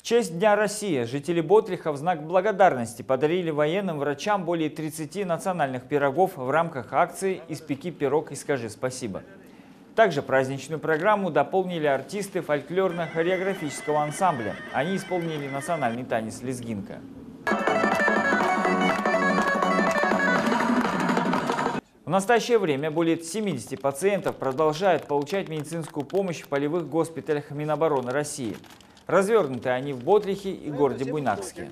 В честь Дня России жители Ботриха в знак благодарности подарили военным врачам более 30 национальных пирогов в рамках акции «Испеки пирог и скажи спасибо». Также праздничную программу дополнили артисты фольклорно-хореографического ансамбля. Они исполнили национальный танец «Лезгинка». В настоящее время более 70 пациентов продолжают получать медицинскую помощь в полевых госпиталях Минобороны России. Развернуты они в Ботрихе и городе Буйнакске.